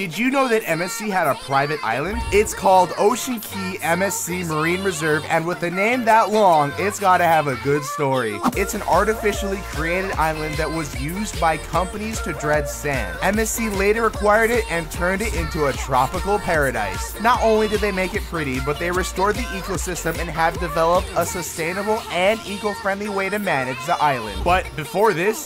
Did you know that MSC had a private island? It's called Ocean Cay MSC Marine Reserve, and with a name that long, it's gotta have a good story. It's an artificially created island that was used by companies to dredge sand. MSC later acquired it and turned it into a tropical paradise. Not only did they make it pretty, but they restored the ecosystem and have developed a sustainable and eco-friendly way to manage the island. But before this,